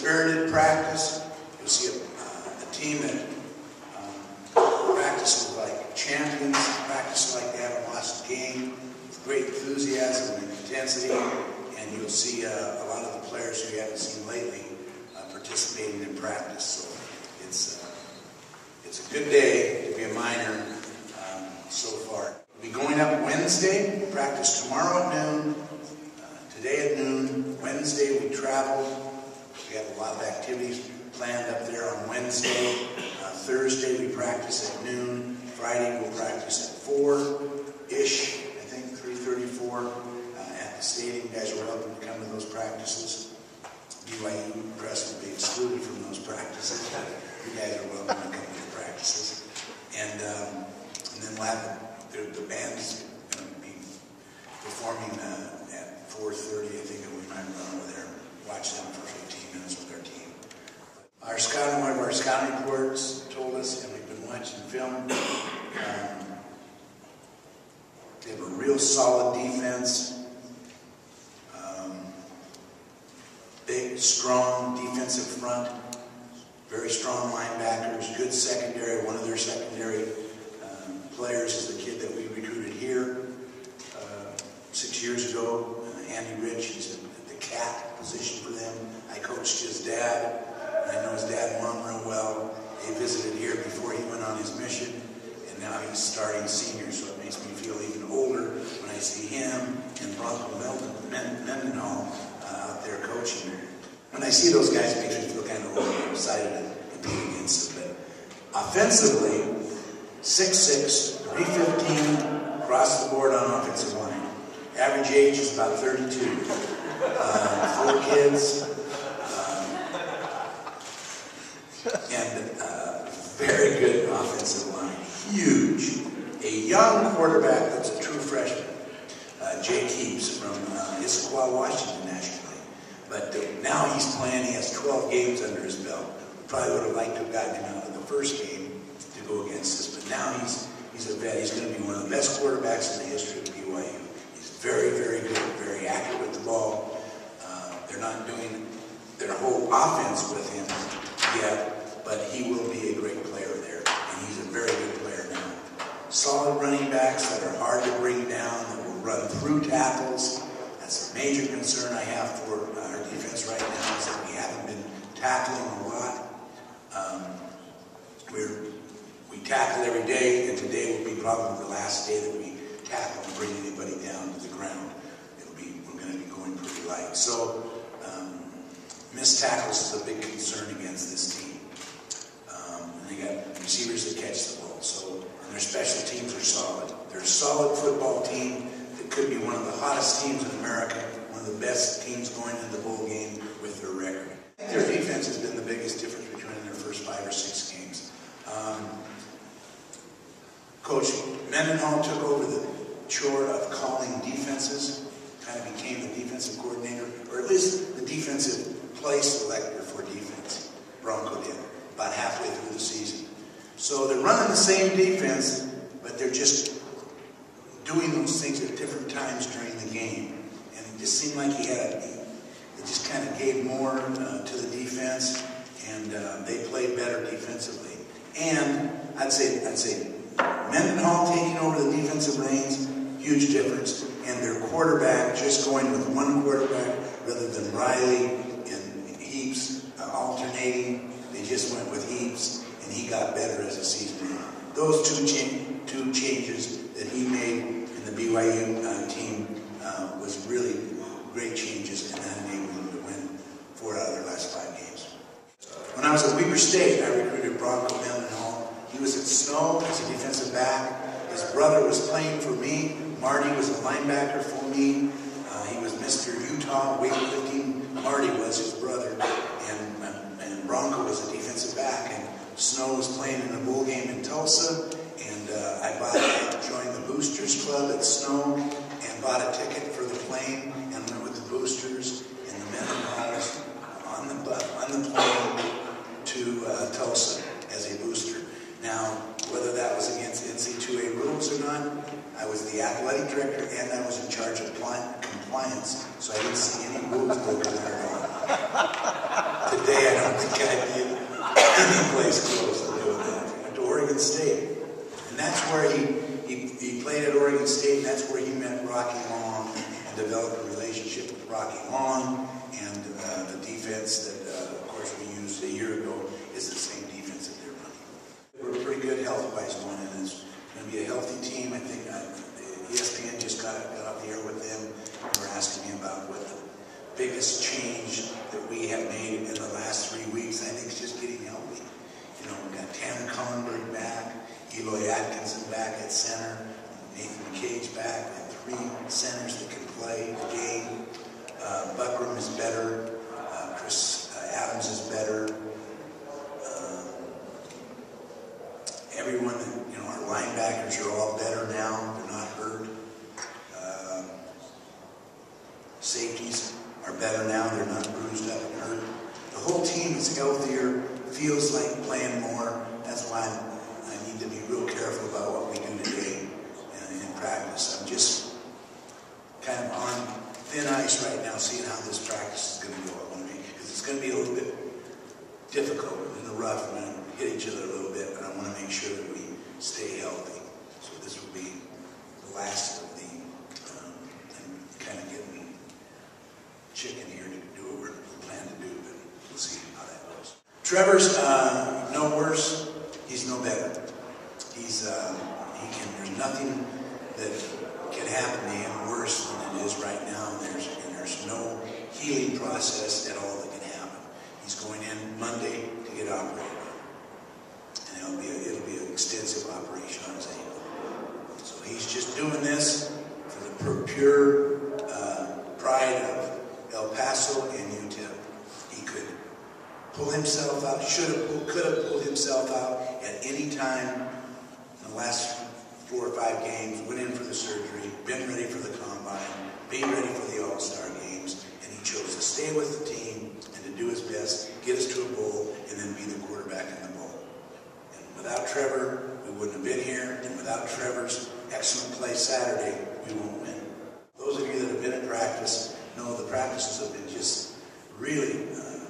spirited practice. You'll see a, uh, a team that um, practices like champions, practice like they haven't lost a game, with great enthusiasm and intensity. And you'll see uh, a lot of the players who you haven't seen lately uh, participating in practice. So it's, uh, it's a good day to be a Miner um, so far. We'll be going up Wednesday, practice tomorrow at noon, uh, today at noon. Wednesday we travel. We have a lot of activities planned up there on Wednesday. Uh, Thursday we practice at noon. Friday we'll practice at 4-ish, I think, 3.34 uh, at the stadium. You guys are welcome to come to those practices. BYU press will be excluded from those practices. You guys are welcome to come to the practices. And, um, and then we'll have the, the band's going to be performing uh, at 4.30, I think, and we might run over there watch them for 15 minutes with our team. Our scouting, one of our scouting reports told us, and we've been watching film, um, they have a real solid defense. Um, big, strong defensive front, very strong linebackers, good secondary. One of their secondary um, players is the kid that we recruited here uh, six years ago, uh, Andy Rich. He's at the cat position for them. I coached his dad, and I know his dad and mom real well. They visited here before he went on his mission, and now he's starting senior, so it makes me feel even older when I see him and Bronco Melton, Men- Mendenhall uh, out there coaching. I see those guys, makes me feel kind of excited to compete against them. But offensively, 6'6", 315 across the board on offensive line. Average age is about 32. Uh, four kids. Um, and uh, very good offensive line. Huge. A young quarterback that's a true freshman. Uh, Jake Heaps from uh, Issaquah, Washington, nationally. But now he's playing. He has 12 games under his belt. Probably would have liked to have gotten him out of the first game to go against us. But now he's he's a vet. He's going to be one of the best quarterbacks in the history of BYU. He's very, very good, very accurate with the ball. Uh, they're not doing their whole offense with him yet, but he will be a great player there, and he's a very good player now. Solid running backs that are hard to bring down, that will run through tackles. That's a major concern I have for our defense right now is that we haven't been tackling a lot. Um, we tackle every day, and today will be probably the last day that we tackle and bring anybody down to the ground. It'll be, we're going to be going pretty light. So, um, missed tackles is a big concern against this team. Um, and they got receivers that catch the ball. So, and their special teams are solid. They're a solid football team that could be one of the hottest teams in America, one of the best teams going into the bowl game with their record. Their defense has been the biggest difference between their first five or six games. Um, Coach Mendenhall took over the chore of calling defenses, kind of became the defensive coordinator, or at least the defensive play selector for defense. Bronco did, about halfway through the season. So they're running the same defense, but they're just doing those things at different times during the game. And it just seemed like he had, it just kind of gave more uh, to the defense, and uh, they played better defensively. And I'd say, I'd say Mendenhall taking over the defensive reins, huge difference. And their quarterback just going with one quarterback rather than Riley and Heaps uh, alternating. They just went with Heaps, and he got better as the season went on. Those two, cha- two changes that he made in the BYU uh, team uh, was really great changes, and that enabled them to win four out of their last five games. When I was at Weber State. He was at Snow as a defensive back. His brother was playing for me. Marty was a linebacker for me. Uh, he was Mr. Utah weightlifting. Marty was his brother. And, uh, and Bronco was a defensive back. And Snow was playing in a bowl game in Tulsa. And uh, I bought, joined the Boosters Club at Snow and bought a ticket for the plane and and I was in charge of compliance, so I didn't see any rules broken there at all. Today, I don't think I'd be any place close to doing that. Went to Oregon State, and that's where he, he, he played at Oregon State, and that's where he met Rocky Long and developed a relationship with Rocky Long and uh, the defense that, uh, of course, we used a year ago thin ice right now, seeing how this practice is going to go. I want because it's going to be a little bit difficult in the rough. We're going to hit each other a little bit, but I want to make sure that we stay healthy. So this will be the last of the um, and kind of getting chicken here to do what we're planning to do, but we'll see how that goes. Trevor's uh, no worse. He's no better. He's uh, he can. There's nothing that can happen to him worse than it is right now. There's and there's no healing process at all that can happen. He's going in Monday to get operated on, and it'll be a, it'll be an extensive operation on his ankle. So he's just doing this for the pure uh, pride of El Paso and UTEP. He could pull himself out, should have, could have pulled himself out at any time in the last four or five games, went in for the surgery, been ready for the combine, being ready for the All-Star games, and he chose to stay with the team and to do his best, get us to a bowl, and then be the quarterback in the bowl. And without Trevor, we wouldn't have been here, and without Trevor's excellent play Saturday, we won't win. Those of you that have been at practice know the practices have been just really uh,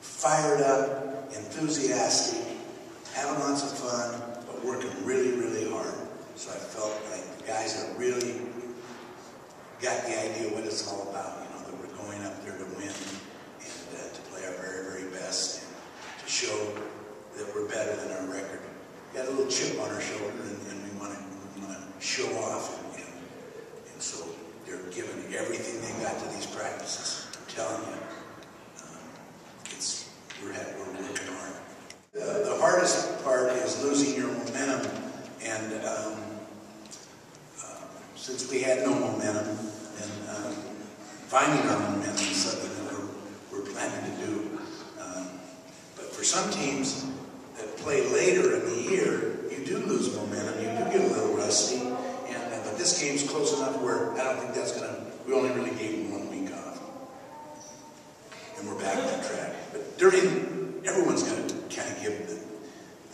fired up, enthusiastic, having lots of fun, but working really, really hard. So I felt like the guys have really got the idea what it's all about. You know, that we're going up there to win and uh, to play our very, very best and to show that we're better than our record. We got a little chip on our shoulder, and, and we want to we want to show off, and, and, and so they're giving everything they got to these practices. I'm telling you, um, it's we're had, we're working hard. The, the hardest part is losing your momentum, and um, uh, since we had no momentum, and um, finding our momentum is something that we're, we're planning to do. Um, but for some teams that play later in the year, you do lose momentum. You do get a little rusty. And uh, but this game's close enough where I don't think that's going to. We only really gave them one week off, and we're back on track. But during everyone's going to kind of give the,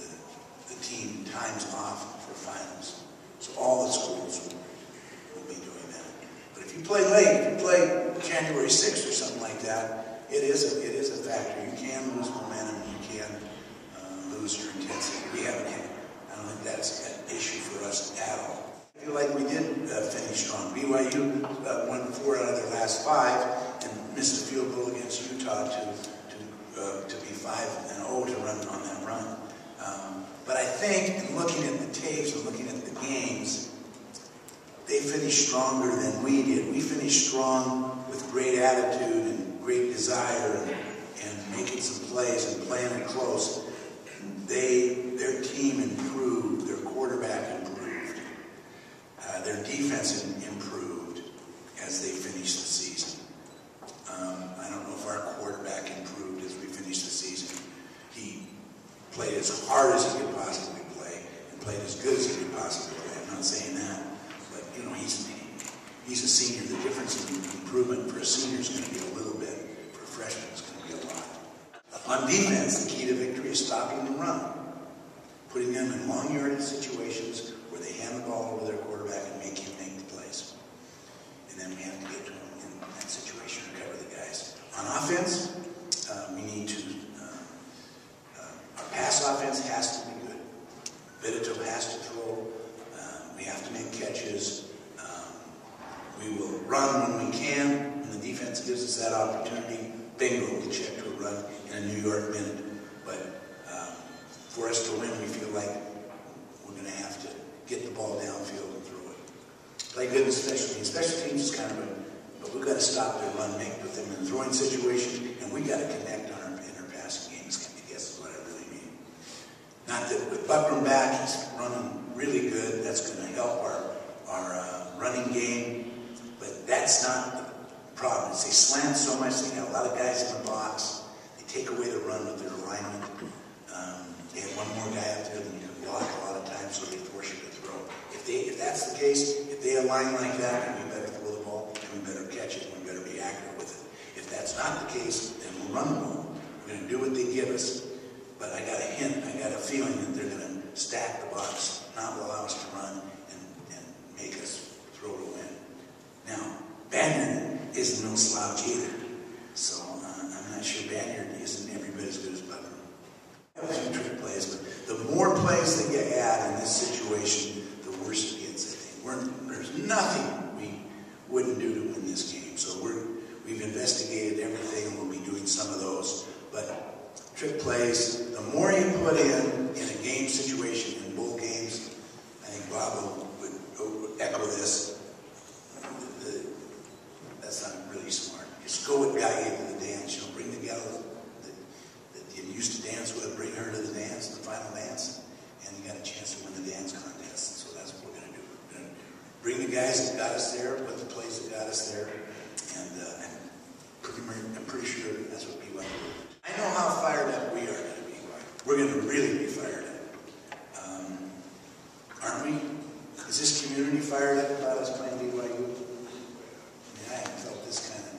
the, the team times off for finals. So all the schools will, will be doing that. But if you play late, if you play January 6th or something like that, it is a, it is a factor. You can lose momentum. Your intensity. We haven't had, I don't think that's an issue for us at all. I feel like we did uh, finish strong. BYU uh, won four out of their last five and missed a field goal against Utah to to uh, to be five and zero to run on that run. Um, but I think, in looking at the tapes and looking at the games, they finished stronger than we did. We finished strong with great attitude and great desire and, and making some plays and playing it close. They, their team improved, their quarterback improved, uh, their defense improved as they finished the season. Um, I don't know if our quarterback improved as we finished the season. He played as hard as he could possibly play and played as good as he could possibly play. I'm not saying that, but you know he's he's a senior. The difference in improvement for a senior is going to be a little bit. For a freshman, it's going to be a lot. On defense, the key to victory is stopping the run, putting them in long yardage situations where they hand the ball over their quarterback and make him make the plays. And then we have to get to him in that situation to cover the guys. On offense, uh, we need to, uh, uh, our pass offense run when we can, when the defense gives us that opportunity. Bingo, we check to a run in a New York minute. But um, for us to win, we feel like we're going to have to get the ball downfield and throw it. Play good in special teams. Special teams is kind of a, but we've got to stop their run, make put them in a throwing situation, and we got to connect on our in our passing games. I guess is what I really mean. Not that with Buckram back, he's running really good. That's going to help our our uh, running game, but that's not the problem. Is they slant so much. They got a lot of guys in the box. They take away the run with their alignment. Um, they have one more guy up there than you can block a lot of times, so they force you to throw. If they if that's the case, if they align like that, then we better throw the ball and we better catch it and we better be accurate with it. If that's not the case, then we'll run the ball. We're going to do what they give us. But I got a hint, I got a feeling that they're going to stack the box, not allow us to run, and, and make us throw to win. Now, Banyard isn't no slouch either. I'm pretty sure that's what BYU is. I know how fired up we are at BYU. We're going to really be fired up. Um, aren't we? Is this community fired up about us playing BYU? I, I haven't felt this kind of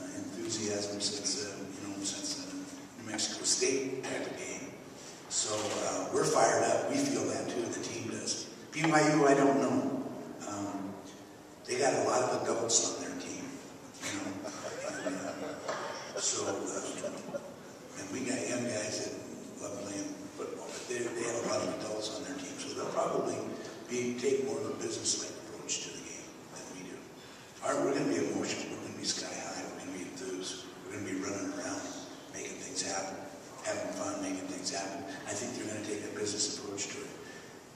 uh, enthusiasm since, uh, you know, since the New Mexico State type of game. So uh, we're fired up. We feel that too. The team does. BYU, I don't know. Um, they got a lot of adults on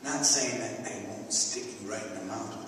Not saying that they won't stick you right in the mouth,